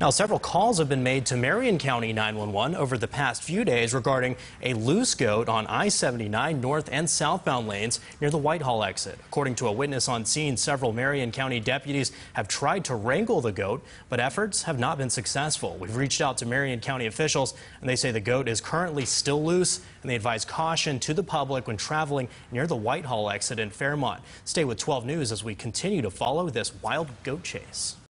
Now, several calls have been made to Marion County 911 over the past few days regarding a loose goat on I-79 north and southbound lanes near the Whitehall exit. According to a witness on scene, several Marion County deputies have tried to wrangle the goat, but efforts have not been successful. We've reached out to Marion County officials, and they say the goat is currently still loose, and they advise caution to the public when traveling near the Whitehall exit in Fairmont. Stay with 12 News as we continue to follow this wild goat chase.